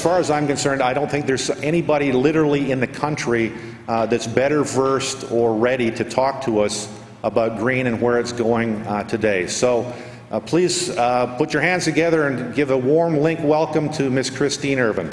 as far as I'm concerned, I don't think there's anybody literally in the country uh, that's better versed or ready to talk to us about green and where it's going uh, today. So uh, please uh, put your hands together and give a warm link welcome to Ms. Christine Ervin.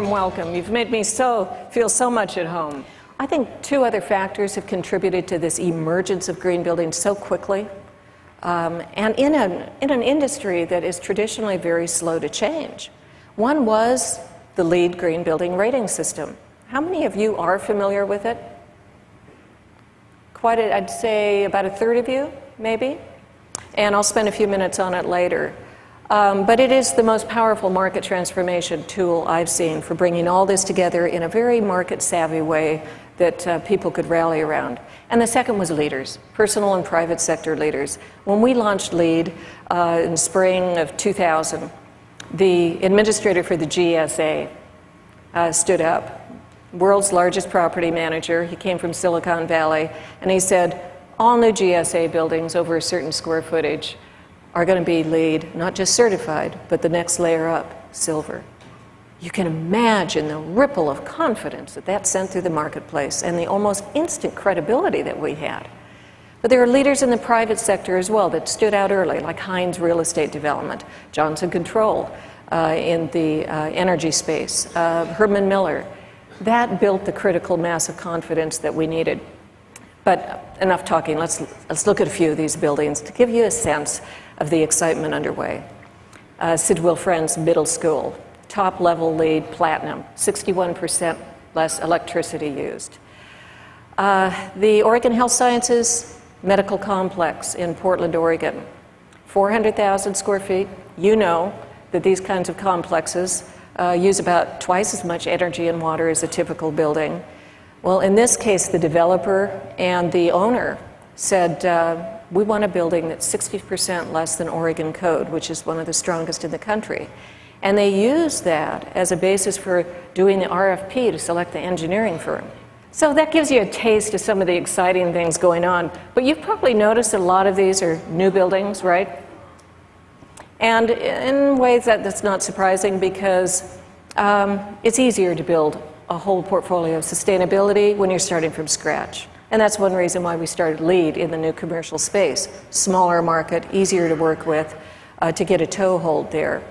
Warm, welcome. You've made me so feel so much at home. I think two other factors have contributed to this emergence of green buildings so quickly. Um, and in an, in an industry that is traditionally very slow to change. One was the LEED green building rating system. How many of you are familiar with it? Quite, a, I'd say about a third of you, maybe. And I'll spend a few minutes on it later. Um, but it is the most powerful market transformation tool I've seen for bringing all this together in a very market savvy way that uh, people could rally around. And the second was leaders, personal and private sector leaders. When we launched LEED uh, in spring of 2000, the administrator for the GSA uh, stood up, world's largest property manager. He came from Silicon Valley, and he said, all new GSA buildings over a certain square footage are going to be LEED, not just certified, but the next layer up, silver. You can imagine the ripple of confidence that that sent through the marketplace and the almost instant credibility that we had. But there are leaders in the private sector as well that stood out early, like Hines Real Estate Development, Johnson Control uh, in the uh, energy space, uh, Herman Miller. That built the critical mass of confidence that we needed. But enough talking. Let's, let's look at a few of these buildings to give you a sense of the excitement underway. Uh, Sidwell Friends Middle School, top level LEED platinum, 61% less electricity used. Uh, the Oregon Health Sciences Medical Complex in Portland, Oregon, 400,000 square feet. You know that these kinds of complexes uh, use about twice as much energy and water as a typical building. Well, in this case, the developer and the owner said, uh, we want a building that's 60% less than Oregon code, which is one of the strongest in the country. And they use that as a basis for doing the RFP to select the engineering firm. So that gives you a taste of some of the exciting things going on. But you've probably noticed that a lot of these are new buildings, right? And in ways that, that's not surprising because um, it's easier to build a whole portfolio of sustainability when you're starting from scratch. And that's one reason why we started LEED in the new commercial space. Smaller market, easier to work with, uh, to get a toehold there.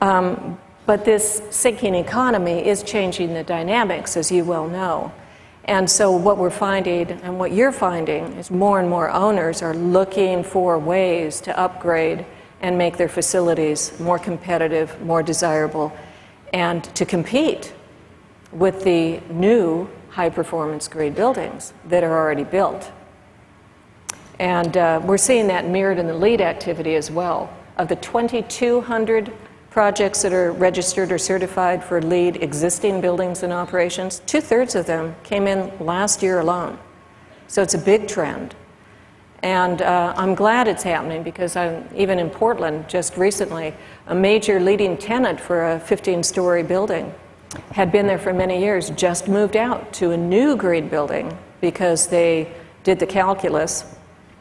Um, but this sinking economy is changing the dynamics, as you well know. And so, what we're finding and what you're finding is more and more owners are looking for ways to upgrade and make their facilities more competitive, more desirable, and to compete with the new high performance grade buildings that are already built. And uh, we're seeing that mirrored in the LEED activity as well. Of the 2,200 projects that are registered or certified for LEED existing buildings and operations, two thirds of them came in last year alone. So it's a big trend. And uh, I'm glad it's happening because I'm, even in Portland, just recently, a major leading tenant for a 15 story building had been there for many years, just moved out to a new green building because they did the calculus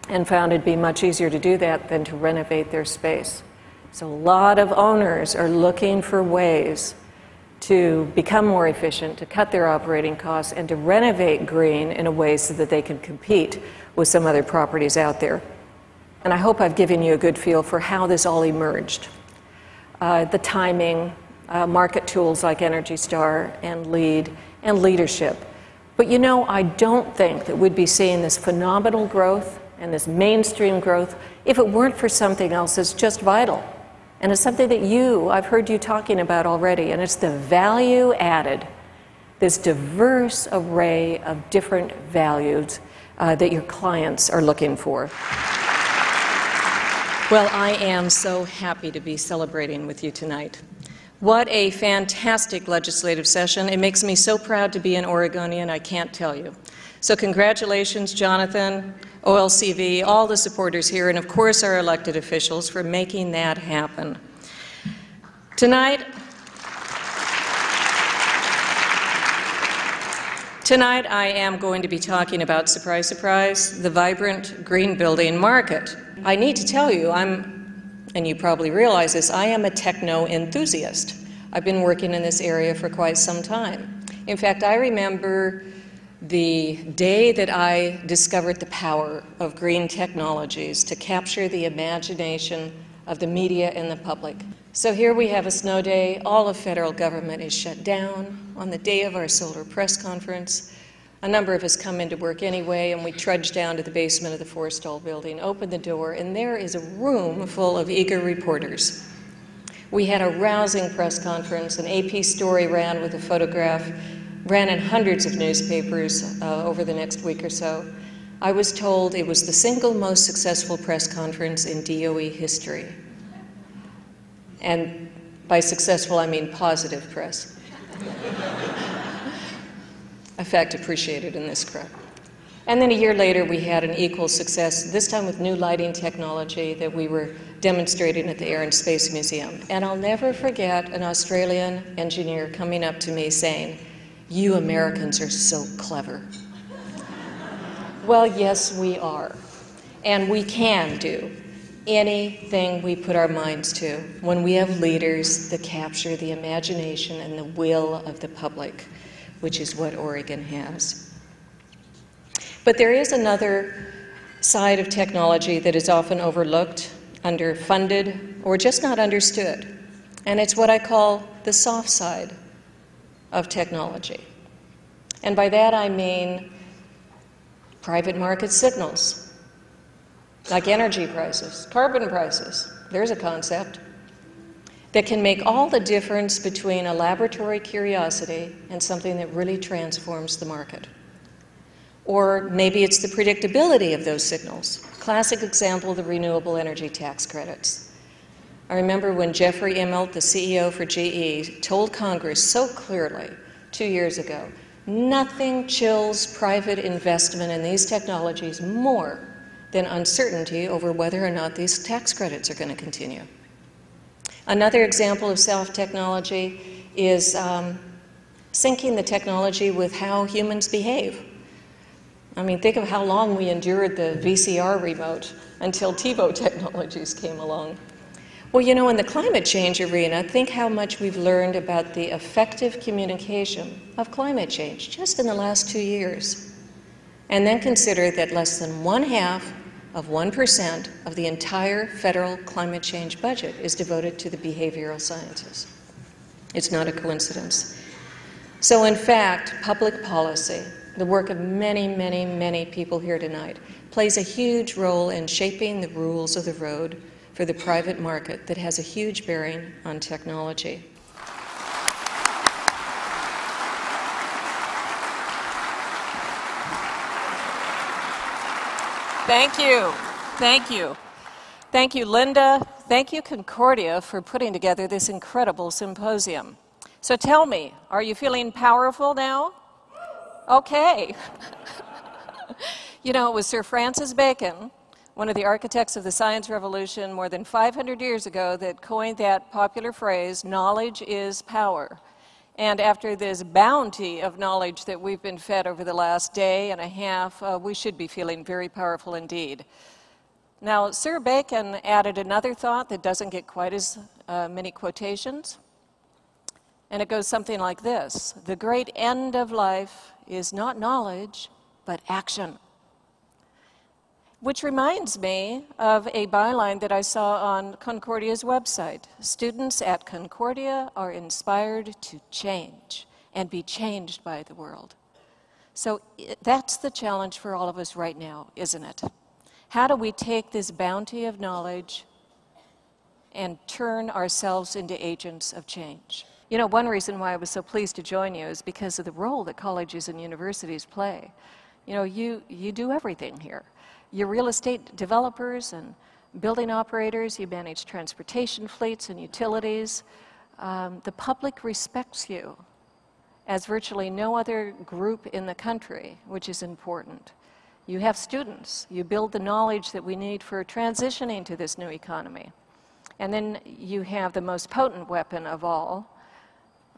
and found it'd be much easier to do that than to renovate their space. So a lot of owners are looking for ways to become more efficient, to cut their operating costs, and to renovate green in a way so that they can compete with some other properties out there. And I hope I've given you a good feel for how this all emerged. Uh, the timing, uh, market tools like Energy Star and LEED and leadership. But you know, I don't think that we'd be seeing this phenomenal growth and this mainstream growth if it weren't for something else that's just vital. And it's something that you, I've heard you talking about already, and it's the value added, this diverse array of different values uh, that your clients are looking for. Well, I am so happy to be celebrating with you tonight. What a fantastic legislative session. It makes me so proud to be an Oregonian, I can't tell you. So, congratulations, Jonathan, OLCV, all the supporters here, and of course our elected officials for making that happen. Tonight, Tonight, I am going to be talking about, surprise, surprise, the vibrant green building market. I need to tell you, I'm, and you probably realize this, I am a techno enthusiast. I've been working in this area for quite some time. In fact, I remember the day that I discovered the power of green technologies to capture the imagination of the media and the public. So here we have a snow day. All of federal government is shut down. On the day of our solar press conference, a number of us come into work anyway, and we trudge down to the basement of the Forrestal building, open the door, and there is a room full of eager reporters. We had a rousing press conference. An AP story ran with a photograph ran in hundreds of newspapers uh, over the next week or so. I was told it was the single most successful press conference in DOE history. And by successful, I mean positive press. A fact appreciated in this crowd. And then a year later, we had an equal success, this time with new lighting technology that we were demonstrating at the Air and Space Museum. And I'll never forget an Australian engineer coming up to me saying, you Americans are so clever. well, yes, we are. And we can do anything we put our minds to when we have leaders that capture the imagination and the will of the public, which is what Oregon has. But there is another side of technology that is often overlooked, underfunded, or just not understood. And it's what I call the soft side of technology. And by that I mean private market signals, like energy prices, carbon prices. There's a concept that can make all the difference between a laboratory curiosity and something that really transforms the market. Or maybe it's the predictability of those signals. Classic example the renewable energy tax credits. I remember when Jeffrey Immelt, the CEO for GE, told Congress so clearly two years ago nothing chills private investment in these technologies more than uncertainty over whether or not these tax credits are going to continue. Another example of self technology is um, syncing the technology with how humans behave. I mean, think of how long we endured the VCR remote until TiVo technologies came along. Well, you know, in the climate change arena, think how much we've learned about the effective communication of climate change just in the last two years. And then consider that less than one half of 1% of the entire federal climate change budget is devoted to the behavioral sciences. It's not a coincidence. So, in fact, public policy, the work of many, many, many people here tonight, plays a huge role in shaping the rules of the road for the private market that has a huge bearing on technology. Thank you. Thank you. Thank you, Linda. Thank you, Concordia, for putting together this incredible symposium. So tell me, are you feeling powerful now? Okay. you know, it was Sir Francis Bacon one of the architects of the science revolution more than 500 years ago that coined that popular phrase, knowledge is power. And after this bounty of knowledge that we've been fed over the last day and a half, uh, we should be feeling very powerful indeed. Now, Sir Bacon added another thought that doesn't get quite as uh, many quotations. And it goes something like this The great end of life is not knowledge, but action. Which reminds me of a byline that I saw on Concordia's website. Students at Concordia are inspired to change and be changed by the world. So that's the challenge for all of us right now, isn't it? How do we take this bounty of knowledge and turn ourselves into agents of change? You know, one reason why I was so pleased to join you is because of the role that colleges and universities play. You know, you, you do everything here. You're real estate developers and building operators, you manage transportation fleets and utilities. Um, the public respects you as virtually no other group in the country, which is important. You have students. You build the knowledge that we need for transitioning to this new economy. And then you have the most potent weapon of all,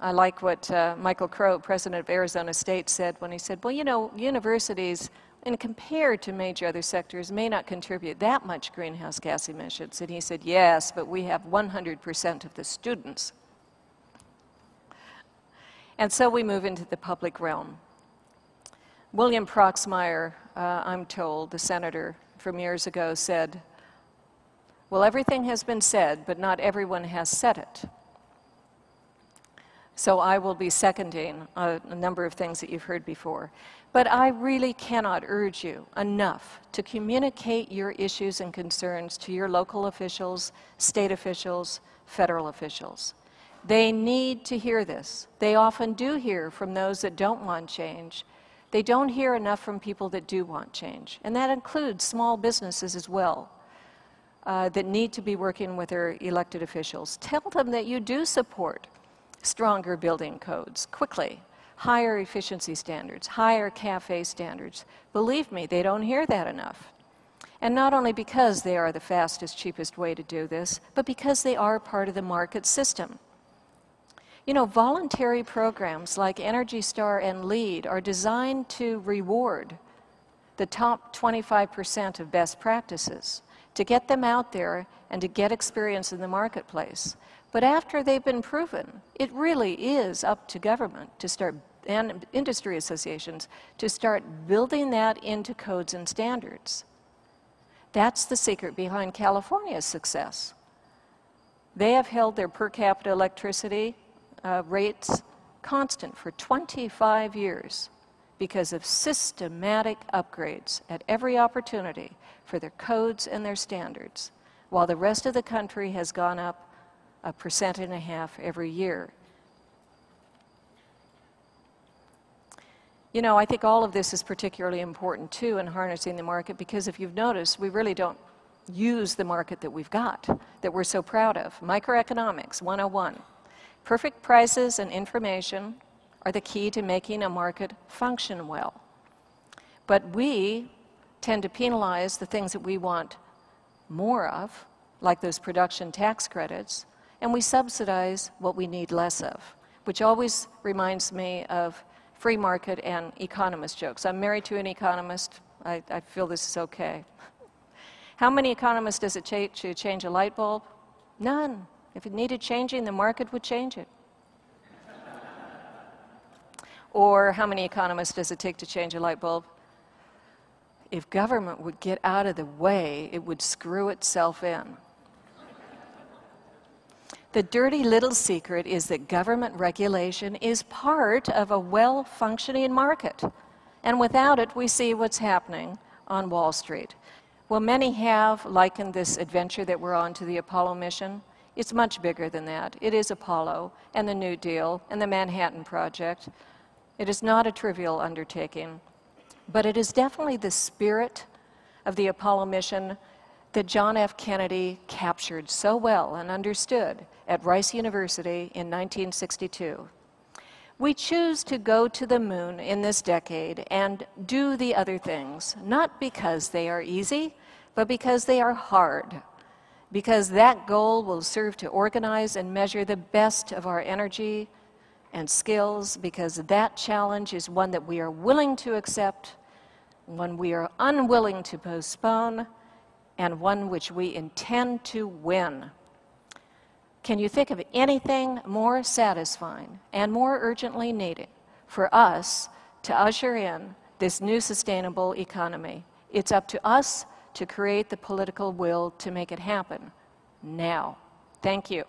I like what uh, Michael Crow, president of Arizona State, said when he said, Well, you know, universities, and compared to major other sectors, may not contribute that much greenhouse gas emissions. And he said, Yes, but we have 100% of the students. And so we move into the public realm. William Proxmire, uh, I'm told, the senator from years ago, said, Well, everything has been said, but not everyone has said it. So I will be seconding a, a, number of things that you've heard before. But I really cannot urge you enough to communicate your issues and concerns to your local officials, state officials, federal officials. They need to hear this. They often do hear from those that don't want change. They don't hear enough from people that do want change. And that includes small businesses as well. Uh, that need to be working with their elected officials. Tell them that you do support stronger building codes quickly, higher efficiency standards, higher CAFE standards. Believe me, they don't hear that enough. And not only because they are the fastest, cheapest way to do this, but because they are part of the market system. You know, voluntary programs like Energy Star and LEED are designed to reward the top 25% of best practices, to get them out there and to get experience in the marketplace. But after they've been proven, it really is up to government to start and industry associations to start building that into codes and standards. That's the secret behind California's success. They have held their per capita electricity uh, rates constant for 25 years because of systematic upgrades at every opportunity for their codes and their standards, while the rest of the country has gone up a percent and a half every year. You know, I think all of this is particularly important too in harnessing the market because if you've noticed, we really don't use the market that we've got, that we're so proud of. Microeconomics 101. Perfect prices and information are the key to making a market function well. But we tend to penalize the things that we want more of, like those production tax credits, and we subsidize what we need less of, which always reminds me of free market and economist jokes. I'm married to an economist. I, I feel this is okay. How many economists does it take to change a light bulb? None. If it needed changing, the market would change it. or how many economists does it take to change a light bulb? If government would get out of the way, it would screw itself in. The dirty little secret is that government regulation is part of a well functioning market. And without it, we see what's happening on Wall Street. Well, many have likened this adventure that we're on to the Apollo mission. It's much bigger than that. It is Apollo and the New Deal and the Manhattan Project. It is not a trivial undertaking, but it is definitely the spirit of the Apollo mission that John F. Kennedy captured so well and understood at Rice University in 1962. We choose to go to the moon in this decade and do the other things, not because they are easy, but because they are hard. Because that goal will serve to organize and measure the best of our energy and skills, because that challenge is one that we are willing to accept, one we are unwilling to postpone, and one which we intend to win. Can you think of anything more satisfying and more urgently needed for us to usher in this new sustainable economy? It's up to us to create the political will to make it happen now. Thank you.